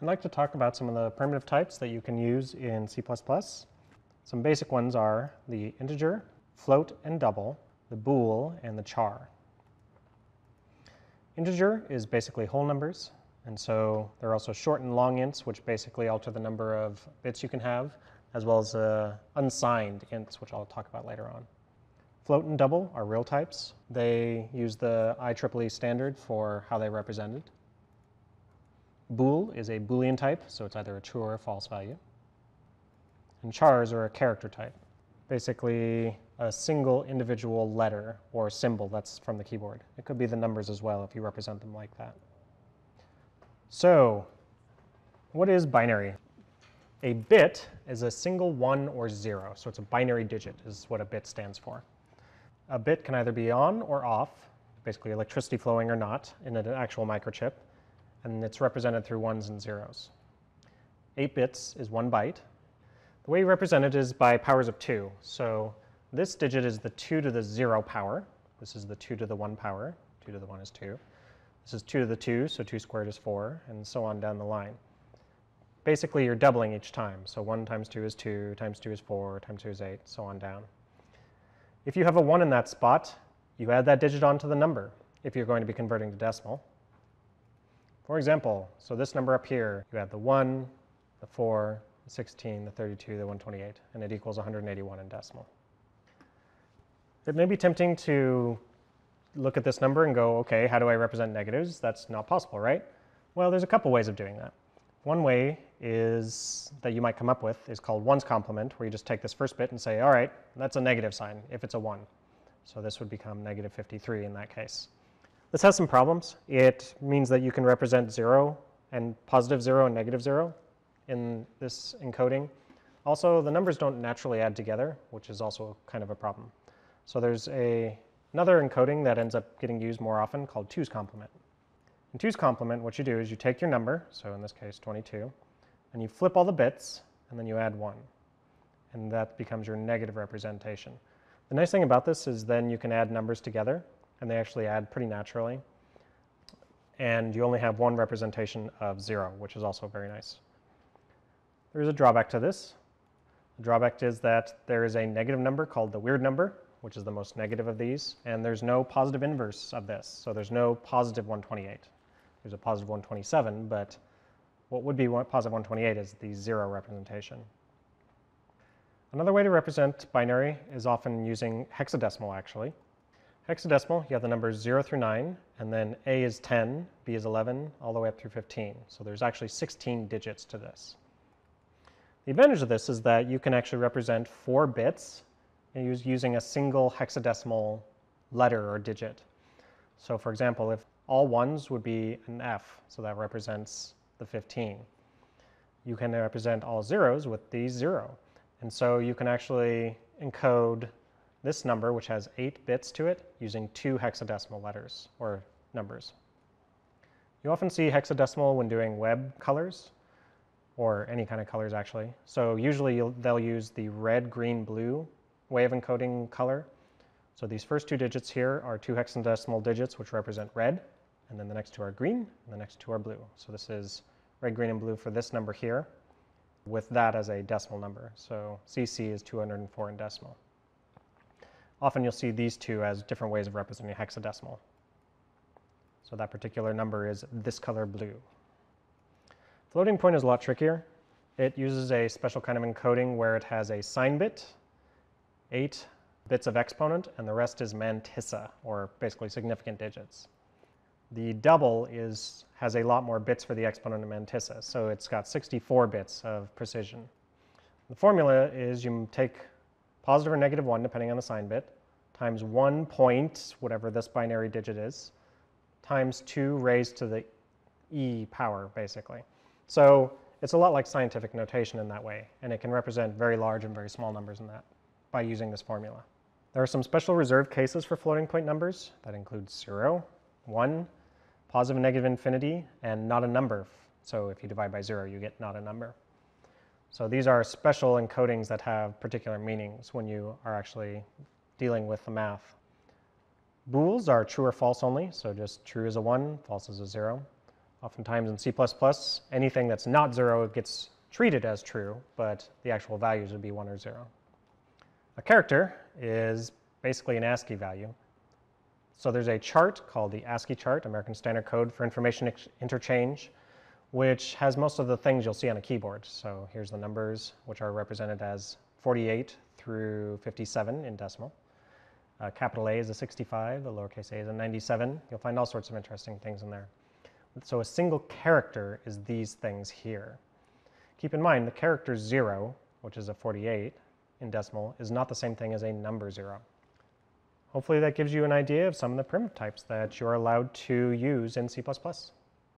I'd like to talk about some of the primitive types that you can use in C++. Some basic ones are the integer, float and double, the bool, and the char. Integer is basically whole numbers, and so there are also short and long ints, which basically alter the number of bits you can have, as well as uh, unsigned ints, which I'll talk about later on. Float and double are real types. They use the IEEE standard for how they're represented. Bool is a Boolean type, so it's either a true or a false value. And chars are a character type, basically a single individual letter or symbol that's from the keyboard. It could be the numbers as well if you represent them like that. So, what is binary? A bit is a single one or zero, so it's a binary digit is what a bit stands for. A bit can either be on or off, basically electricity flowing or not in an actual microchip and it's represented through ones and zeros. 8 bits is one byte. The way you represent it is by powers of 2. So this digit is the 2 to the 0 power. This is the 2 to the 1 power. 2 to the 1 is 2. This is 2 to the 2, so 2 squared is 4, and so on down the line. Basically, you're doubling each time. So 1 times 2 is 2, times 2 is 4, times 2 is 8, so on down. If you have a 1 in that spot, you add that digit onto the number if you're going to be converting to decimal. For example, so this number up here, you have the 1, the 4, the 16, the 32, the 128, and it equals 181 in decimal. It may be tempting to look at this number and go, okay, how do I represent negatives? That's not possible, right? Well, there's a couple ways of doing that. One way is that you might come up with is called ones complement, where you just take this first bit and say, all right, that's a negative sign if it's a 1. So this would become negative 53 in that case. This has some problems. It means that you can represent 0 and positive 0 and negative 0 in this encoding. Also, the numbers don't naturally add together, which is also kind of a problem. So there's a, another encoding that ends up getting used more often called 2's complement. In 2's complement, what you do is you take your number, so in this case 22, and you flip all the bits, and then you add 1. And that becomes your negative representation. The nice thing about this is then you can add numbers together and they actually add pretty naturally. And you only have one representation of zero, which is also very nice. There is a drawback to this. The drawback is that there is a negative number called the weird number, which is the most negative of these, and there's no positive inverse of this. So there's no positive 128. There's a positive 127, but what would be positive 128 is the zero representation. Another way to represent binary is often using hexadecimal, actually. Hexadecimal, you have the numbers 0 through 9, and then A is 10, B is 11, all the way up through 15. So there's actually 16 digits to this. The advantage of this is that you can actually represent four bits using a single hexadecimal letter or digit. So for example, if all ones would be an F, so that represents the 15. You can represent all zeros with the zero. And so you can actually encode this number, which has eight bits to it, using two hexadecimal letters or numbers. You often see hexadecimal when doing web colors, or any kind of colors actually. So usually they'll use the red, green, blue way of encoding color. So these first two digits here are two hexadecimal digits which represent red, and then the next two are green, and the next two are blue. So this is red, green, and blue for this number here, with that as a decimal number. So CC is 204 in decimal. Often you'll see these two as different ways of representing hexadecimal. So that particular number is this color blue. Floating point is a lot trickier. It uses a special kind of encoding where it has a sign bit, eight bits of exponent, and the rest is mantissa, or basically significant digits. The double is, has a lot more bits for the exponent of mantissa, so it's got 64 bits of precision. The formula is you take positive or negative 1, depending on the sign bit, times 1 point, whatever this binary digit is, times 2 raised to the e power, basically. So it's a lot like scientific notation in that way, and it can represent very large and very small numbers in that by using this formula. There are some special reserved cases for floating point numbers that include 0, 1, positive and negative infinity, and not a number. So if you divide by 0, you get not a number. So these are special encodings that have particular meanings when you are actually dealing with the math. Bools are true or false only, so just true is a 1, false is a 0. Oftentimes in C++, anything that's not 0 gets treated as true, but the actual values would be 1 or 0. A character is basically an ASCII value. So there's a chart called the ASCII chart, American Standard Code for Information Interchange, which has most of the things you'll see on a keyboard. So here's the numbers, which are represented as 48 through 57 in decimal. Uh, capital A is a 65, the lowercase a is a 97. You'll find all sorts of interesting things in there. So a single character is these things here. Keep in mind, the character 0, which is a 48 in decimal, is not the same thing as a number 0. Hopefully that gives you an idea of some of the primitive types that you're allowed to use in C++.